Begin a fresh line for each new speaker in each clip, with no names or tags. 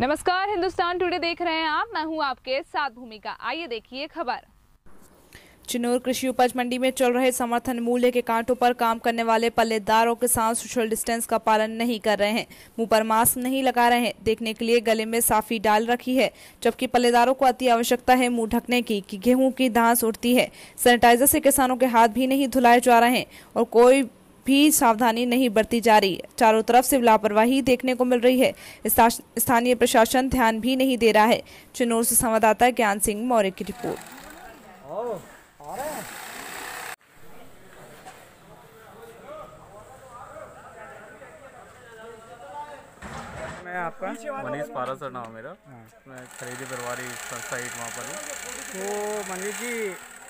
नमस्कार, हिंदुस्तान टुडे देख रहे हैं आप। मैं हूँ आपके साथ भूमिका। आइए देखिए खबर। चिन्नौर कृषि उपज मंडी में चल रहे समर्थन मूल्य के कांटों पर काम करने वाले पल्लेदार और किसान सोशल डिस्टेंस का पालन नहीं कर रहे हैं। मुँह पर मास्क नहीं लगा रहे हैं। देखने के लिए गले में साफी डाल रखी है, जबकि पल्लेदारों को अति आवश्यकता है मुँह ढकने की, कि गेहूँ की धांस उठती है। सैनिटाइजर से किसानों के हाथ भी नहीं धुलाए जा रहे हैं, और कोई भी सावधानी नहीं बरती जा रही। है चारों तरफ़ से लापरवाही देखने को मिल रही है। स्थानीय प्रशासन ध्यान भी नहीं दे रहा है। चिन्नौर से संवाददाता ज्ञान सिंह मौर्य की रिपोर्ट।
मैं आपका?
मनीष पारा सर नाम मेरा। मैं खरीदी परवारी साइड वहाँ पर हूँ।
तो मनीष जी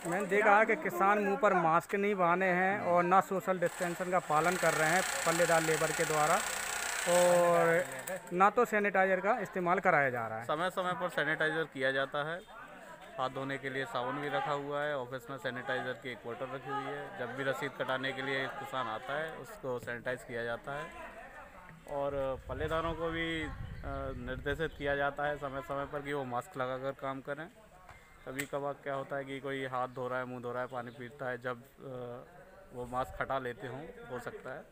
मैंने देखा है कि किसान मुँह पर मास्क नहीं बांधे हैं और ना सोशल डिस्टेंसन का पालन कर रहे हैं पल्लेदार लेबर के द्वारा और ना तो सैनिटाइजर का इस्तेमाल कराया जा रहा है।
समय समय पर सैनिटाइजर किया जाता है। हाथ धोने के लिए साबुन भी रखा हुआ है, ऑफ़िस में सैनिटाइजर की एक बोतल रखी हुई है। जब भी रसीद कटाने के लिए किसान आता है, उसको सैनिटाइज किया जाता है और पल्लेदारों को भी निर्देशित किया जाता है समय समय पर कि वो मास्क लगाकर काम करें। कभी कभार क्या होता है कि कोई हाथ धो रहा है मुँह धो रहा है पानी पीता है जब वो मास्क हटा लेते हों हो सकता है।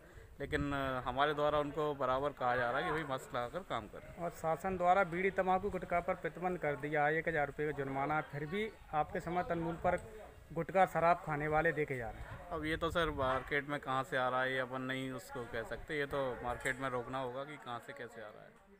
लेकिन हमारे द्वारा उनको बराबर कहा जा रहा है कि भाई मास्क लगाकर काम करें।
और शासन द्वारा बीड़ी तम्बाकू गुटखा पर प्रतिबंध कर दिया। है एक हज़ार रुपये का जुर्माना फिर भी आपके समय तनमूल पर गुटखा शराब खाने वाले देखे जा रहे हैं।
अब ये तो सर मार्केट में कहाँ से आ रहा है ये अपन नहीं उसको कह सकते। ये तो मार्केट में रोकना होगा कि कहाँ से कैसे आ रहा है।